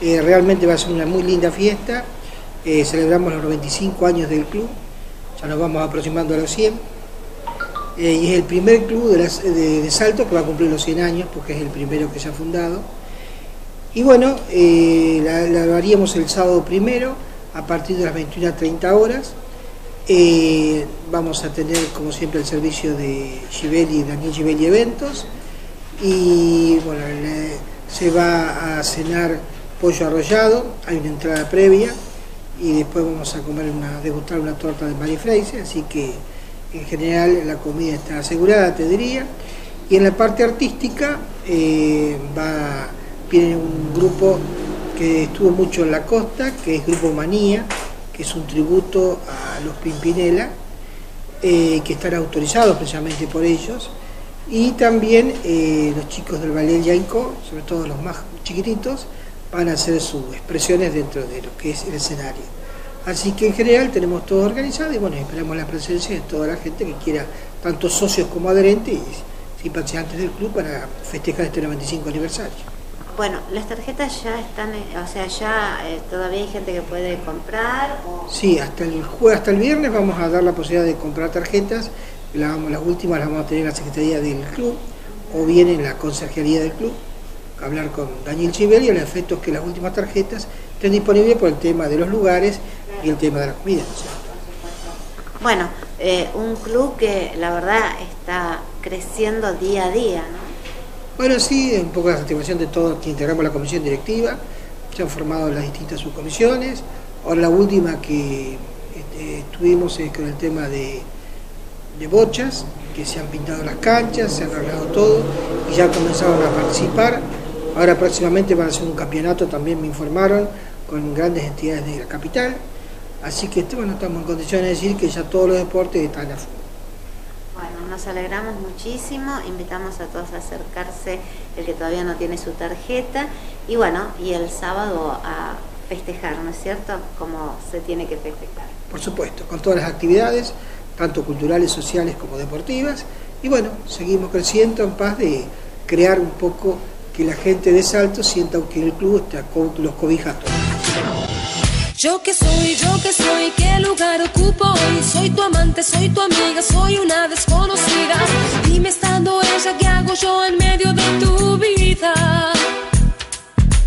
Eh, realmente va a ser una muy linda fiesta. Eh, celebramos los 95 años del club, ya nos vamos aproximando a los 100. Eh, y es el primer club de, Salto que va a cumplir los 100 años, porque es el primero que se ha fundado. Y bueno, la, la, haríamos el sábado primero, a partir de las 21.30 horas. vamos a tener, como siempre, el servicio de Givelli, Daniel Givelli Eventos. Y bueno, se va a cenar pollo arrollado, hay una entrada previa y después vamos a comer una, degustar una torta de Marie así que en general la comida está asegurada, te diría. Y en la parte artística eh, va, viene un grupo que estuvo mucho en la costa, que es Grupo Manía, que es un tributo a los Pimpinela, eh, que están autorizados precisamente por ellos. Y también eh, los chicos del Ballet Yanco, sobre todo los más chiquititos, van a hacer sus expresiones dentro de lo que es el escenario. Así que en general tenemos todo organizado y bueno, esperamos la presencia de toda la gente que quiera, tanto socios como adherentes y simpatizantes del club para festejar este 95 aniversario. Bueno, las tarjetas ya están, eh, o sea, ya eh, todavía hay gente que puede comprar. Sí, hasta el jueves, hasta el viernes vamos a dar la posibilidad de comprar tarjetas. las últimas las vamos a tener en la Secretaría del Club o bien en la Conserjería del Club hablar con Daniel Chivel y el efecto es que las últimas tarjetas estén disponibles por el tema de los lugares y el tema de la comida. Bueno, eh, un club que la verdad está creciendo día a día, ¿no? Bueno, sí, un poco la satisfacción de todos que integramos la comisión directiva, se han formado las distintas subcomisiones, ahora la última que este, estuvimos es con el tema de, de bochas, que se han pintado las canchas, se han arreglado todo y ya comenzaron a participar Ahora próximamente van a hacer un campeonato, también me informaron, con grandes entidades de la capital. Así que bueno, estamos en condiciones de decir que ya todos los deportes están a Bueno, nos alegramos muchísimo, invitamos a todos a acercarse, el que todavía no tiene su tarjeta, y bueno, y el sábado a festejar, ¿no es cierto? Como se tiene que festejar. Por supuesto, con todas las actividades, tanto culturales, sociales como deportivas, y bueno, seguimos creciendo en paz de crear un poco que la gente de Salto sienta que el club está los cobijas todos. Yo que soy, yo que soy, qué lugar ocupo hoy. Soy tu amante, soy tu amiga, soy una desconocida. Dime estando ella, ¿qué hago yo en medio de tu vida?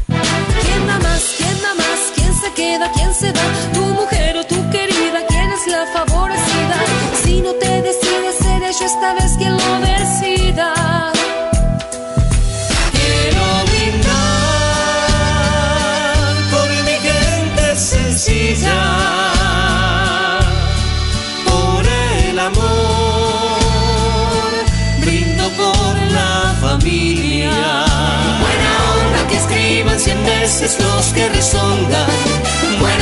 ¿Quién da más? ¿Quién da más? ¿Quién se queda? ¿Quién se da? Buena onda que escriban cien veces los que resondan. Buena